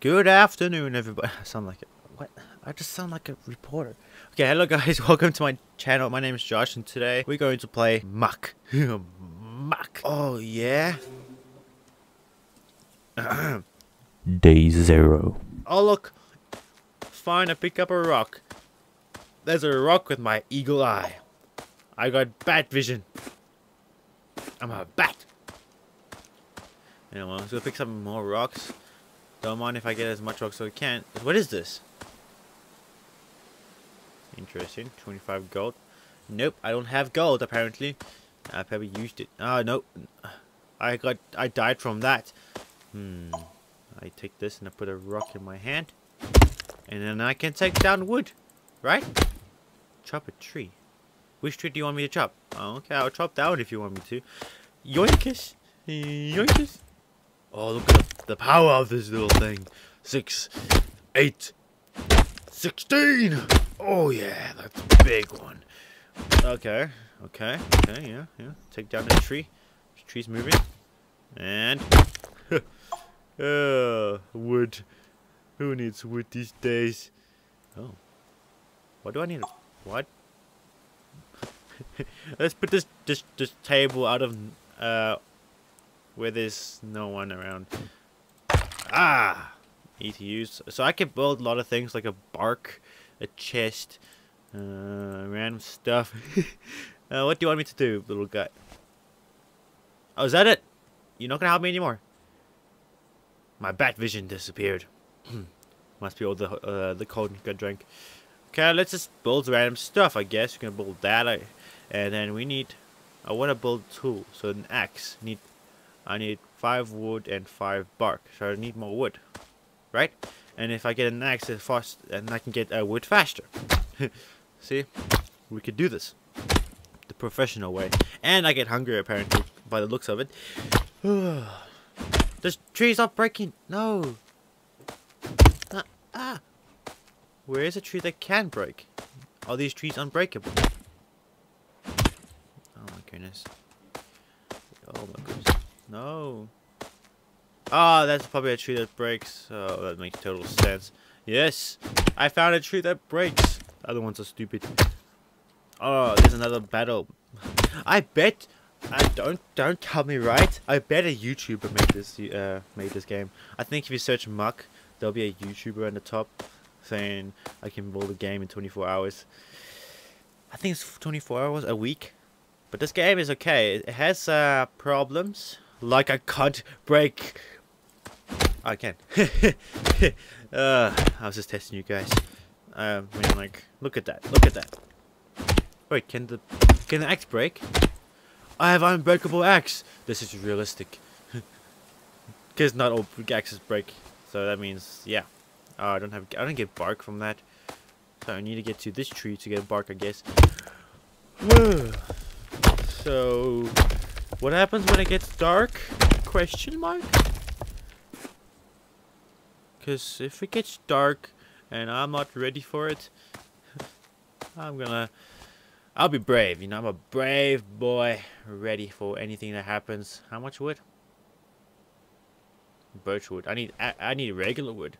Good afternoon, everybody. I sound like a, what? I just sound like a reporter. Okay, hello guys. Welcome to my channel. My name is Josh, and today we're going to play Muck. Muck. Oh yeah. Day zero. oh look. Fine, I pick up a rock. There's a rock with my eagle eye. I got bat vision. I'm a bat. Anyway, let's go pick some more rocks. Don't mind if I get as much rocks as I can. What is this? Interesting. 25 gold. Nope, I don't have gold apparently. I probably used it. Oh, no. I got, I died from that. Hmm. I take this and I put a rock in my hand. And then I can take down wood. Right? Chop a tree. Which tree do you want me to chop? Oh, okay, I'll chop that one if you want me to. Yoinkish. Yoinkish. Oh, look at the, power of this little thing. Six, eight, sixteen. Oh, yeah, that's a big one. Okay, okay, okay, yeah, yeah. Take down the tree. The tree's moving. And... uh, wood. Who needs wood these days? Oh. What do I need? What? Let's put this, this this table out of uh where there's no one around. Ah! ETUs. So I can build a lot of things like a bark, a chest, uh, random stuff. uh, what do you want me to do, little guy? Oh, is that it? You're not gonna help me anymore? My bat vision disappeared. Must be all the uh, the cold I drank. Okay, let's just build random stuff, I guess. We're gonna build that, I, and then we need... I want to build tool, so an axe. Need I need 5 wood and 5 bark. So I need more wood. Right? And if I get an axe fast, and I can get uh, wood faster. See? We could do this. The professional way. And I get hungry apparently, by the looks of it. This tree's not breaking. No. Ah, ah. Where is a tree that can break? Are these trees unbreakable? Oh my goodness. Oh my goodness. No. Ah, oh, that's probably a tree that breaks. Oh, that makes total sense. Yes, I found a tree that breaks. The other ones are stupid. Oh, there's another battle. I bet. I don't don't tell me right. I bet a YouTuber made this uh made this game. I think if you search Muck, there'll be a YouTuber on the top saying I can build a game in 24 hours. I think it's 24 hours a week. But this game is okay. It has uh, problems like I can't break. I can. uh, I was just testing you guys. Um, I mean, like, look at that. Look at that. Wait, can the can the axe break? I have unbreakable axe. This is realistic. Because not all axes break. So that means, yeah. Oh, I don't have. I don't get bark from that. So I need to get to this tree to get bark, I guess. so what happens when it gets dark? Question mark? Because if it gets dark and I'm not ready for it, I'm gonna... I'll be brave, you know, I'm a brave boy, ready for anything that happens. How much wood? Birch wood. I need I, I need regular wood.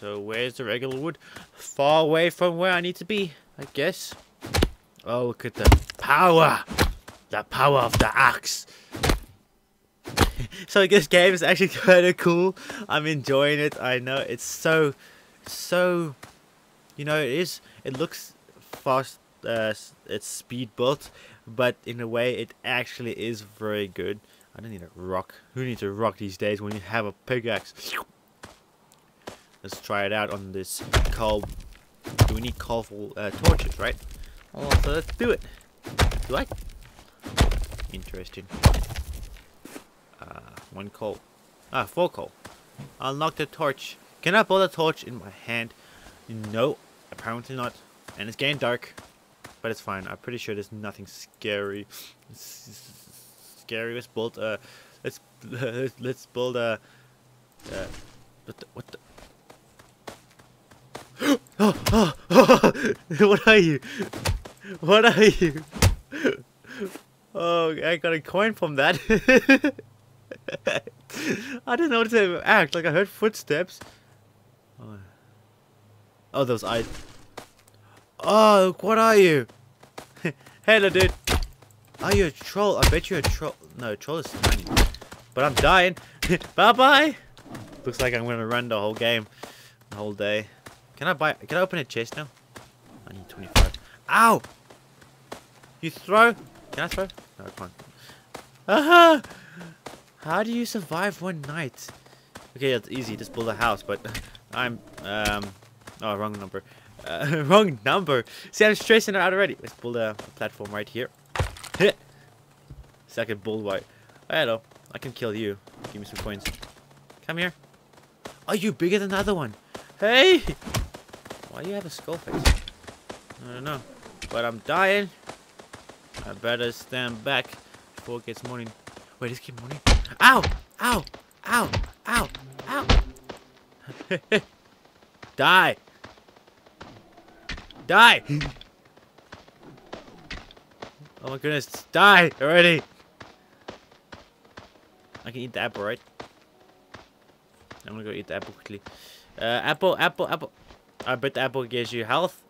So where's the regular wood? Far away from where I need to be, I guess. Oh, look at the power! The power of the axe. so this game is actually kind of cool. I'm enjoying it. I know it's so, so, you know, it is. It looks fast. Uh, it's speed built, but in a way, it actually is very good. I don't need a rock. Who needs a rock these days when you have a pickaxe? Let's try it out on this coal. Do we need colorful uh, torches, right? Oh, so let's do it. Do I? Interesting. Uh, one coal. Ah, four coal. I'll knock the torch. Can I pull the torch in my hand? No, apparently not. And it's getting dark, but it's fine. I'm pretty sure there's nothing scary. Scary. Let's build a. Let's let's build a. Uh, what the? What the? oh, what are you? What are you? Oh, I got a coin from that. I didn't know to act. Like I heard footsteps. Oh, oh those eyes. Oh, what are you? Hello, dude. Are you a troll? I bet you're a troll. No, a troll is tiny. But I'm dying. bye bye. Looks like I'm gonna run the whole game, the whole day. Can I buy? Can I open a chest now? I need 25. Ow! You throw? Can I throw? No, I can't. Aha! How do you survive one night? Okay, it's easy. Just build a house, but I'm um. Oh, wrong number. Uh, wrong number. See, I'm stressing out already. Let's build a platform right here. Second bull white. Hello. I can kill you. Give me some coins. Come here. Are you bigger than the other one? Hey! Why do you have a skull face? I don't know. But I'm dying. I better stand back before it gets morning. Wait, it's getting morning? Ow! Ow! Ow! Ow! Ow! Die! Die! oh my goodness, die already! I can eat the apple, right? I'm gonna go eat the apple quickly. Uh, apple, apple, apple. I bet the apple gives you health.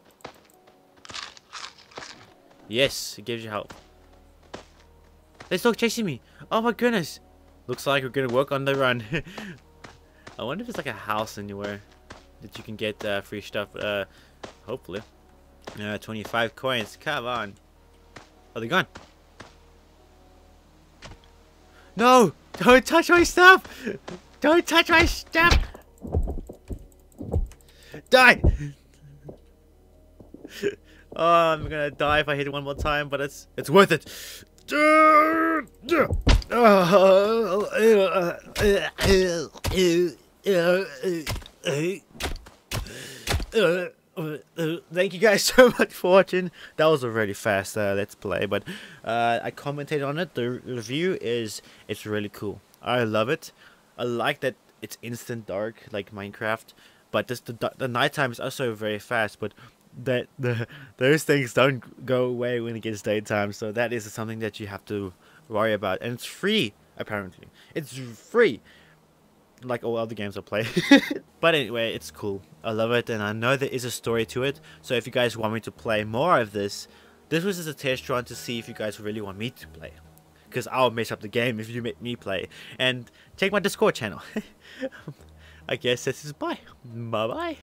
Yes, it gives you help. They still chasing me. Oh my goodness. Looks like we're gonna work on the run. I wonder if there's like a house anywhere that you can get uh, free stuff. Uh, hopefully. Uh, 25 coins. Come on. Oh, they're gone. No! Don't touch my stuff! Don't touch my stuff! Die! oh, I'm gonna die if I hit it one more time, but it's it's worth it. Thank you guys so much for watching. That was a really fast uh, let's play, but uh, I commented on it. The review is it's really cool. I love it. I like that it's instant dark like Minecraft, but just the the nighttime is also very fast. But that the those things don't go away when it gets daytime, so that is something that you have to worry about, and it's free apparently. It's free like all other games I play. but anyway, it's cool. I love it, and I know there is a story to it. So if you guys want me to play more of this, this was just a test run to see if you guys really want me to play. Because I'll mess up the game if you make me play. And check my Discord channel. I guess this is bye. Bye bye.